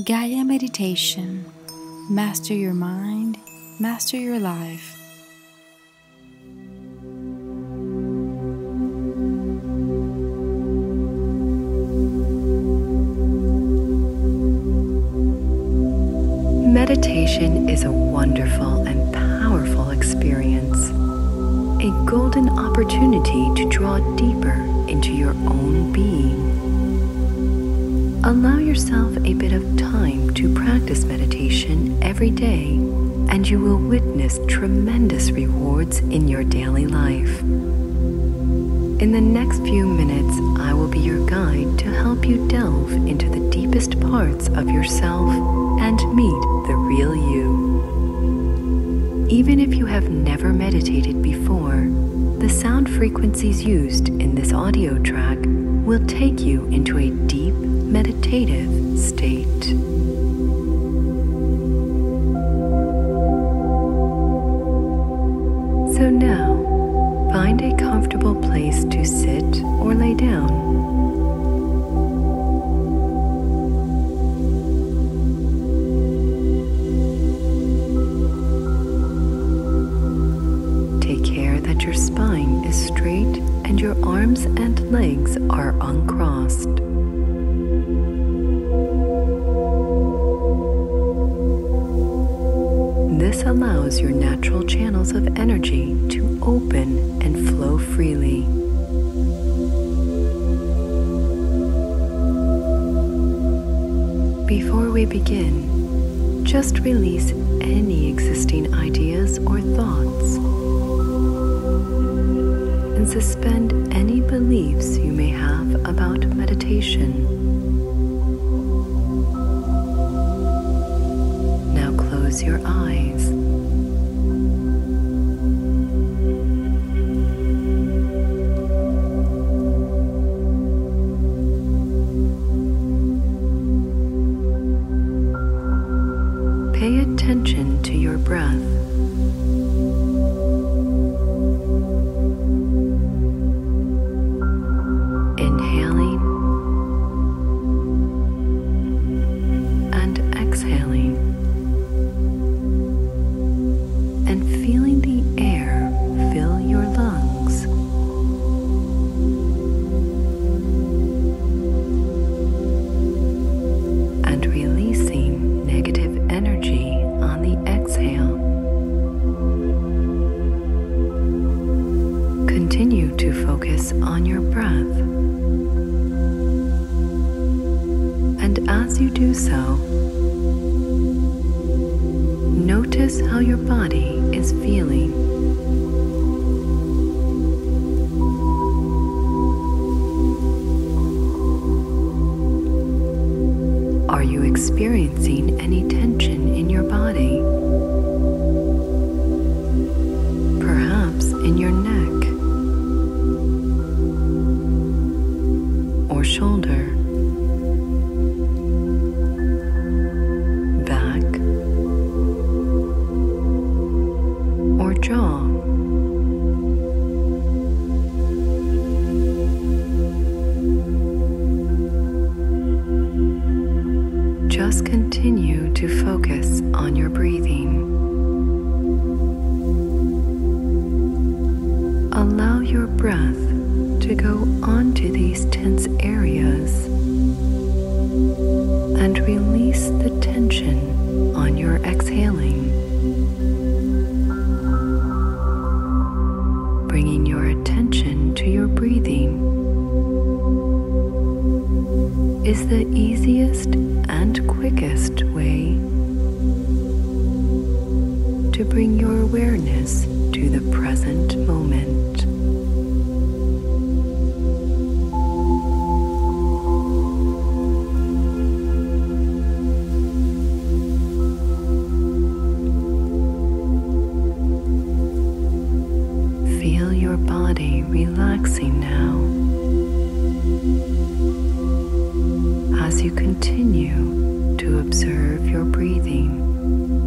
Gaia Meditation. Master your mind, master your life. Meditation is a wonderful and powerful experience, a golden opportunity to draw deeper into your own being. Allow yourself a bit of time to practice meditation every day, and you will witness tremendous rewards in your daily life. In the next few minutes, I will be your guide to help you delve into the deepest parts of yourself and meet the real you. Even if you have never meditated before, the sound frequencies used in this audio track will take you into a deep meditative state. Natural channels of energy to open and flow freely. Before we begin, just release any existing ideas or thoughts and suspend any beliefs you may have about meditation. Continue to observe your breathing.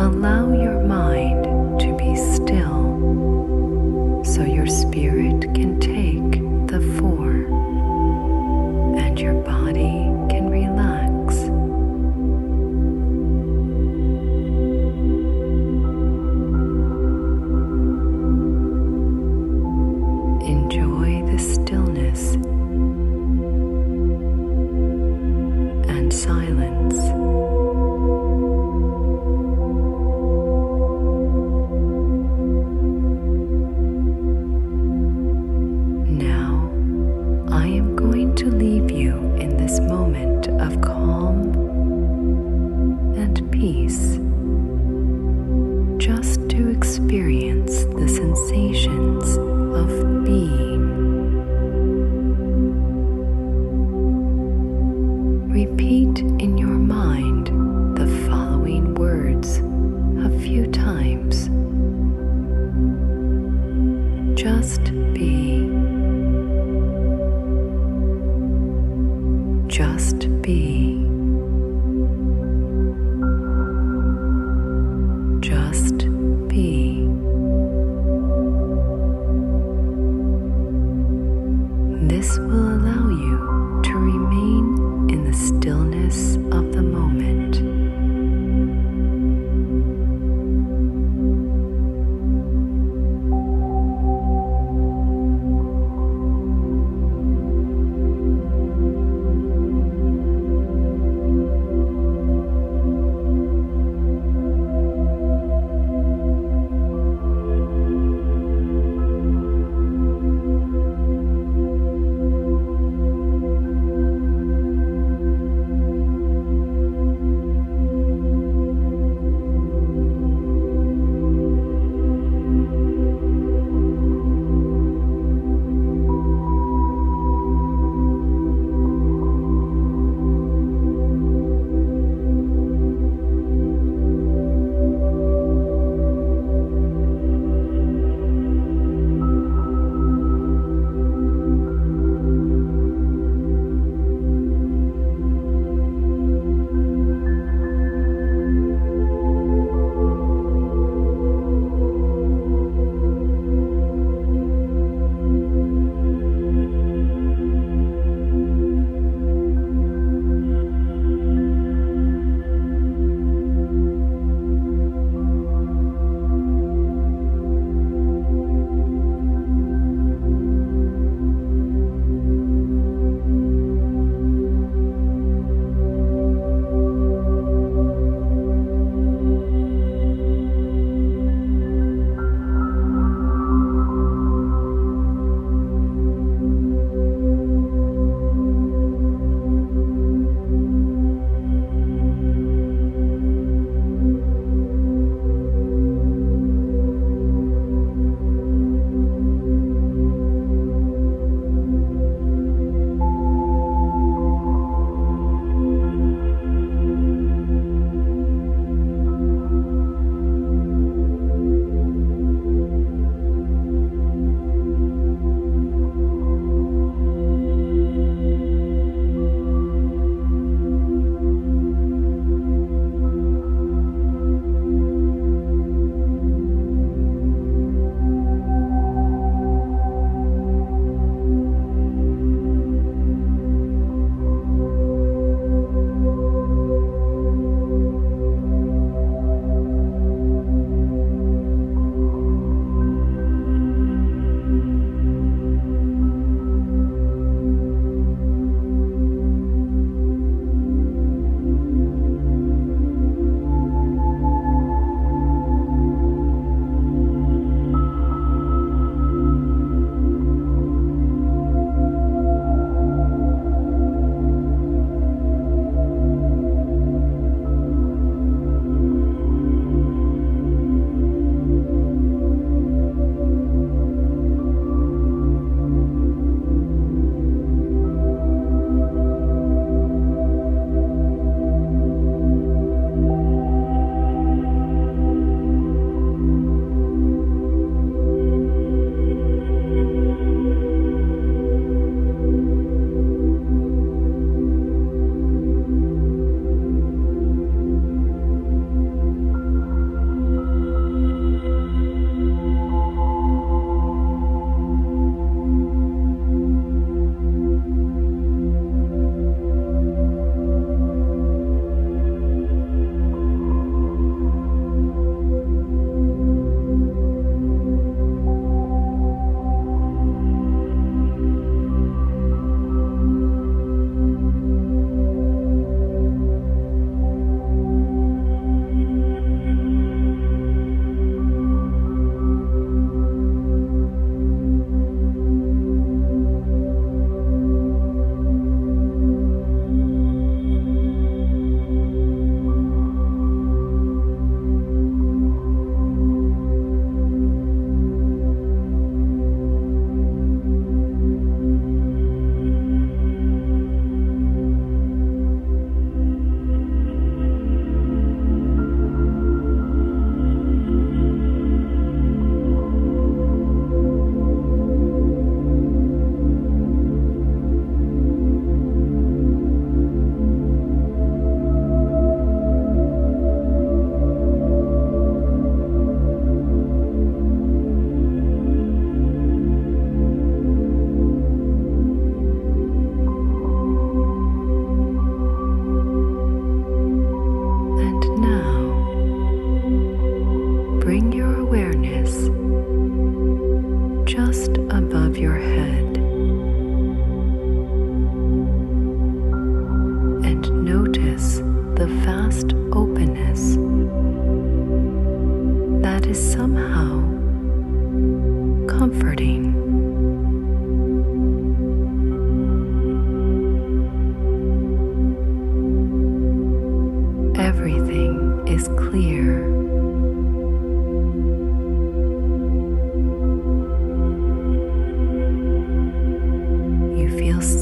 allow your mind to be still so your spirit can take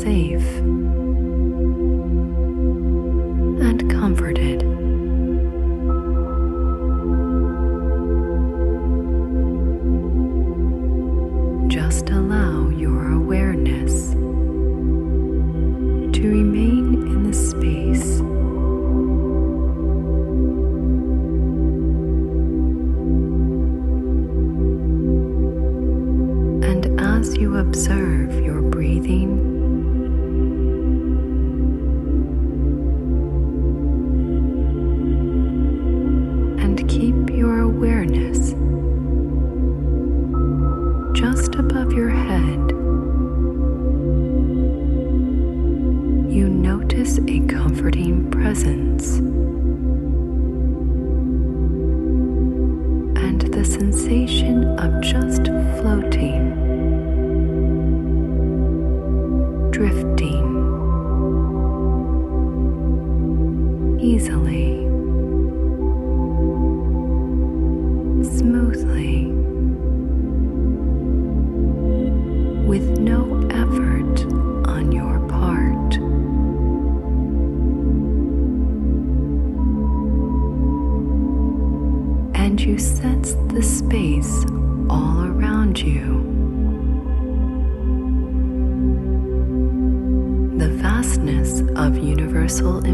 safe. notice a comforting presence and the sensation of just floating, drifting.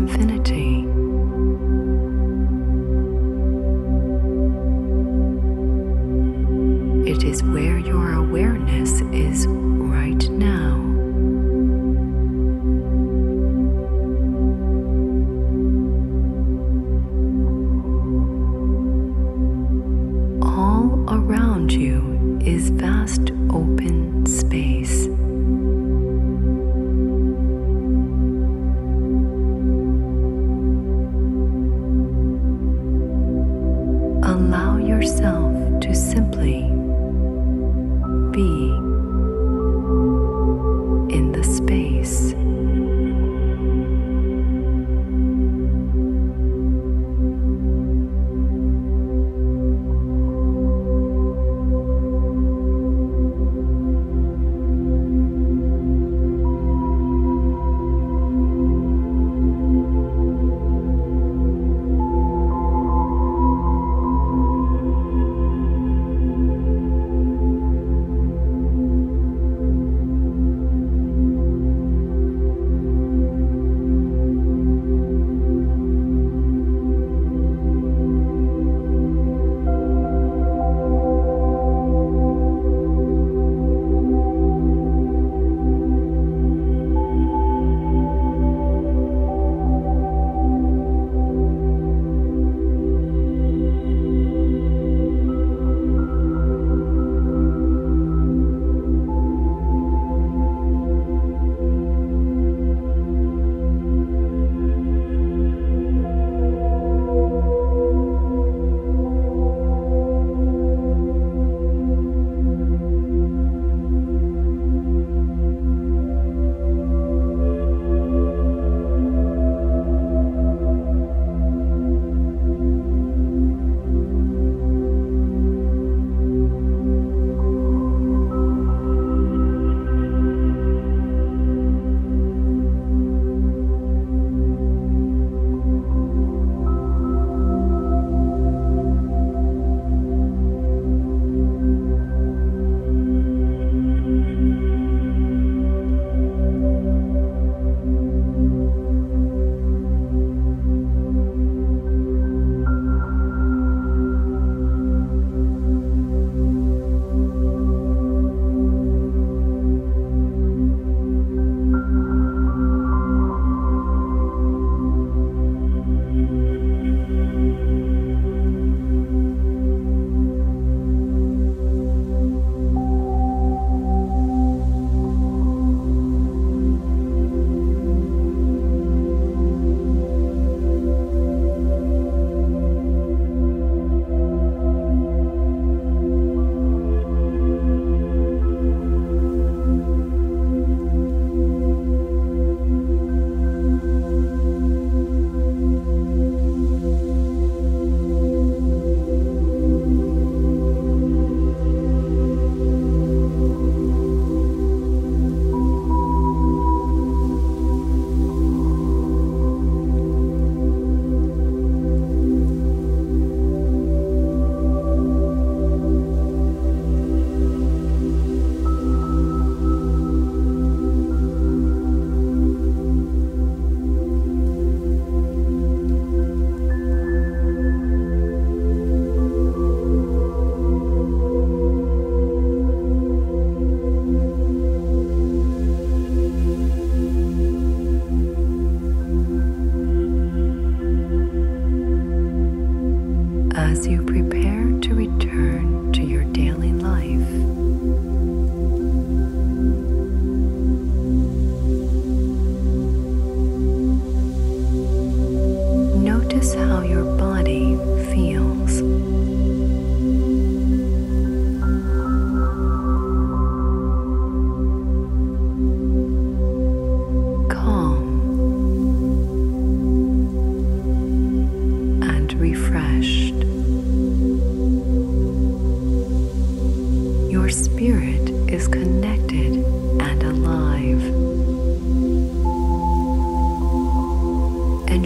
infinity.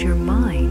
your mind.